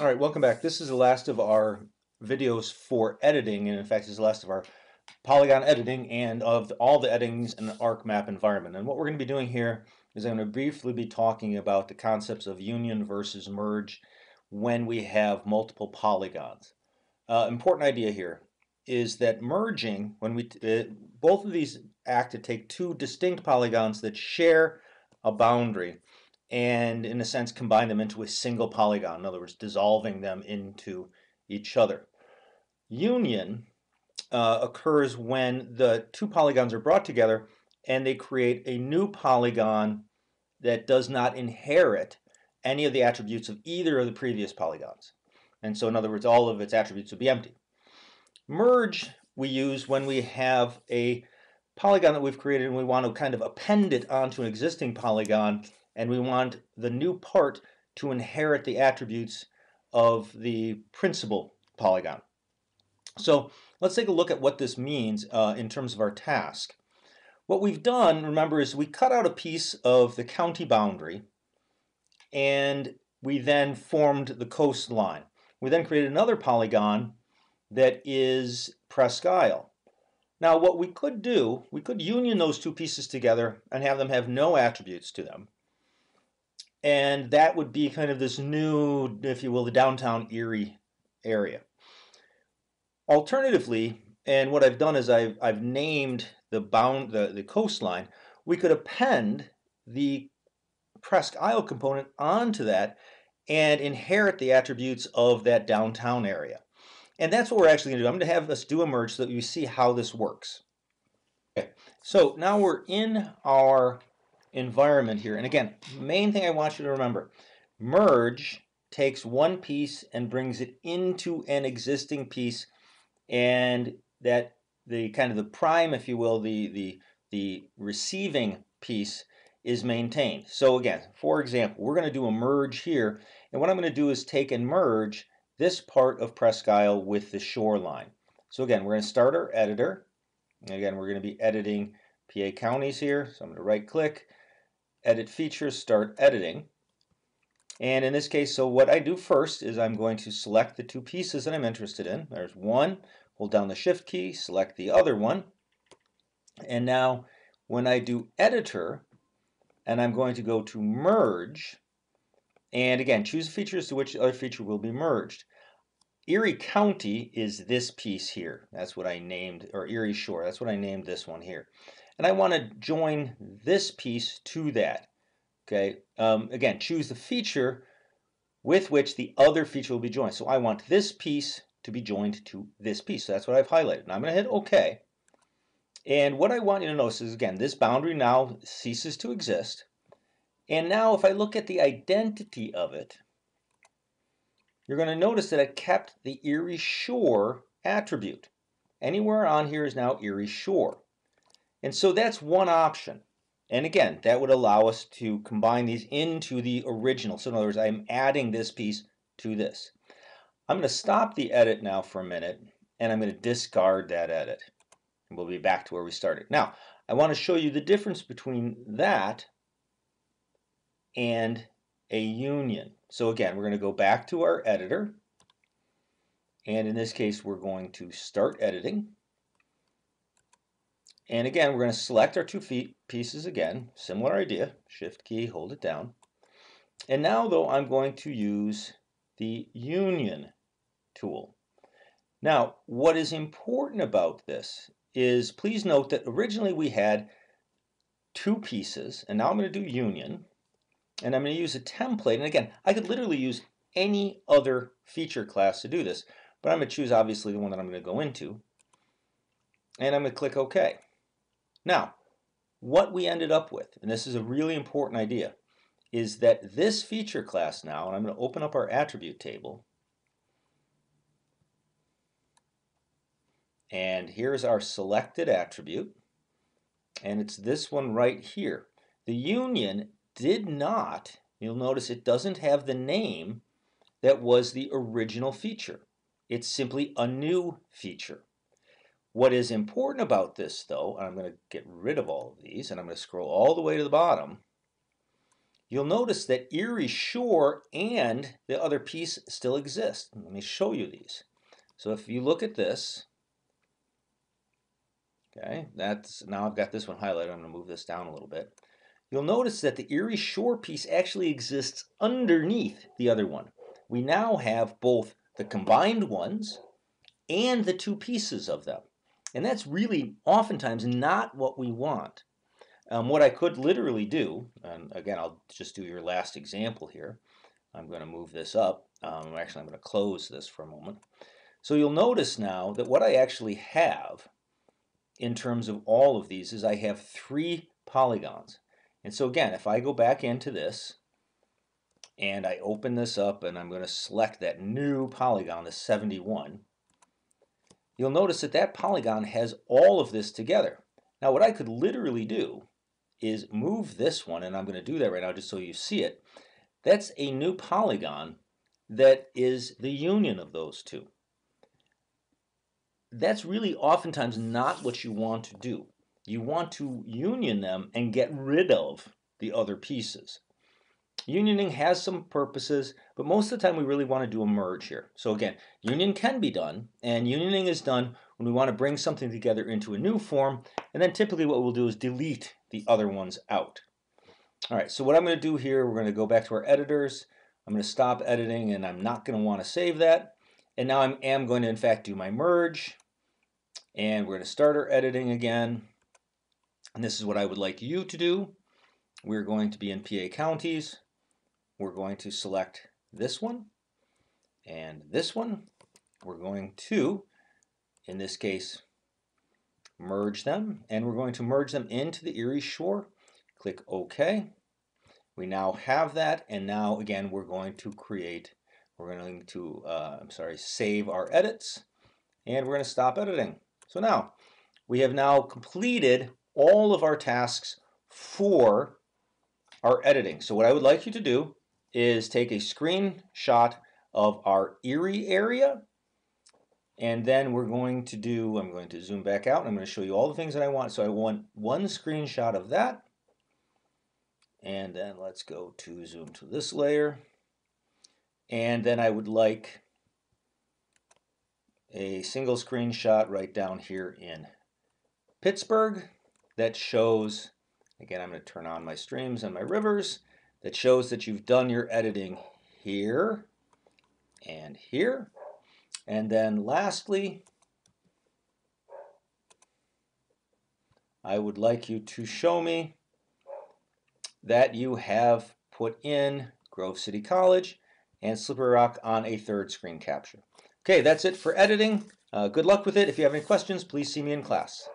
All right, welcome back. This is the last of our videos for editing, and in fact, is the last of our polygon editing and of all the editings in the ArcMap environment. And what we're going to be doing here is I'm going to briefly be talking about the concepts of union versus merge when we have multiple polygons. Uh, important idea here is that merging, when we uh, both of these act to take two distinct polygons that share a boundary, and in a sense combine them into a single polygon, in other words, dissolving them into each other. Union uh, occurs when the two polygons are brought together and they create a new polygon that does not inherit any of the attributes of either of the previous polygons. And so in other words, all of its attributes would be empty. Merge we use when we have a polygon that we've created and we want to kind of append it onto an existing polygon and we want the new part to inherit the attributes of the principal polygon. So let's take a look at what this means uh, in terms of our task. What we've done, remember, is we cut out a piece of the county boundary and we then formed the coastline. We then created another polygon that is Presque Isle. Now what we could do, we could union those two pieces together and have them have no attributes to them and that would be kind of this new, if you will, the downtown Erie area. Alternatively, and what I've done is I've, I've named the bound the, the coastline, we could append the Presque Isle component onto that and inherit the attributes of that downtown area. And that's what we're actually going to do. I'm going to have us do a merge so that you see how this works. Okay, so now we're in our environment here. And again, main thing I want you to remember, merge takes one piece and brings it into an existing piece and that the kind of the prime, if you will, the, the, the receiving piece is maintained. So again, for example, we're going to do a merge here. And what I'm going to do is take and merge this part of Presque Isle with the shoreline. So again, we're going to start our editor. And again, we're going to be editing PA counties here. So I'm going to right click edit features, start editing. And in this case, so what I do first is I'm going to select the two pieces that I'm interested in. There's one, hold down the shift key, select the other one. And now when I do editor, and I'm going to go to merge, and again, choose features to which other feature will be merged. Erie County is this piece here. That's what I named, or Erie Shore, that's what I named this one here and I want to join this piece to that. Okay, um, again, choose the feature with which the other feature will be joined. So I want this piece to be joined to this piece. So that's what I've highlighted. Now I'm going to hit OK. And what I want you to notice is, again, this boundary now ceases to exist. And now if I look at the identity of it, you're going to notice that it kept the Erie Shore attribute. Anywhere on here is now Erie Shore. And so that's one option. And again, that would allow us to combine these into the original. So in other words, I'm adding this piece to this. I'm going to stop the edit now for a minute, and I'm going to discard that edit. And we'll be back to where we started. Now, I want to show you the difference between that and a union. So again, we're going to go back to our editor. And in this case, we're going to start editing. And again, we're going to select our two feet pieces again. Similar idea. Shift key, hold it down. And now, though, I'm going to use the Union tool. Now, what is important about this is please note that originally we had two pieces, and now I'm going to do Union. And I'm going to use a template. And again, I could literally use any other feature class to do this, but I'm going to choose obviously the one that I'm going to go into. And I'm going to click OK. Now, what we ended up with, and this is a really important idea, is that this feature class now, and I'm going to open up our attribute table, and here's our selected attribute, and it's this one right here. The union did not, you'll notice it doesn't have the name that was the original feature. It's simply a new feature. What is important about this, though, and I'm going to get rid of all of these, and I'm going to scroll all the way to the bottom, you'll notice that Erie Shore and the other piece still exist. Let me show you these. So if you look at this, okay, that's now I've got this one highlighted. I'm going to move this down a little bit. You'll notice that the Erie Shore piece actually exists underneath the other one. We now have both the combined ones and the two pieces of them. And that's really oftentimes not what we want. Um, what I could literally do, and again, I'll just do your last example here. I'm going to move this up. Um, actually, I'm going to close this for a moment. So you'll notice now that what I actually have in terms of all of these is I have three polygons. And so again, if I go back into this and I open this up and I'm going to select that new polygon, the 71, you'll notice that that polygon has all of this together. Now what I could literally do is move this one, and I'm going to do that right now just so you see it. That's a new polygon that is the union of those two. That's really oftentimes not what you want to do. You want to union them and get rid of the other pieces. Unioning has some purposes, but most of the time we really want to do a merge here. So again, union can be done, and unioning is done when we want to bring something together into a new form, and then typically what we'll do is delete the other ones out. All right, so what I'm going to do here, we're going to go back to our editors. I'm going to stop editing, and I'm not going to want to save that. And now I am going to, in fact, do my merge, and we're going to start our editing again. And this is what I would like you to do. We're going to be in PA counties we're going to select this one and this one. We're going to, in this case, merge them, and we're going to merge them into the Erie Shore. Click OK. We now have that, and now again we're going to create, we're going to, uh, I'm sorry, save our edits, and we're going to stop editing. So now, we have now completed all of our tasks for our editing. So what I would like you to do is take a screenshot of our Erie area and then we're going to do, I'm going to zoom back out and I'm going to show you all the things that I want. So I want one screenshot of that. And then let's go to zoom to this layer. And then I would like a single screenshot right down here in Pittsburgh that shows, again, I'm going to turn on my streams and my rivers that shows that you've done your editing here and here. And then lastly, I would like you to show me that you have put in Grove City College and Slippery Rock on a third screen capture. Okay, that's it for editing. Uh, good luck with it. If you have any questions, please see me in class.